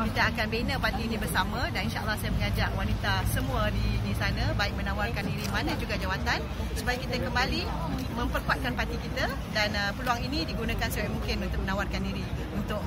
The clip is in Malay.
Ah. kita akan bina parti ini bersama dan insyaAllah saya mengajak wanita semua di di sana baik menawarkan diri mana juga jawatan supaya kita kembali memperkuatkan parti kita dan uh, peluang ini digunakan sebaik mungkin untuk menawarkan diri untuk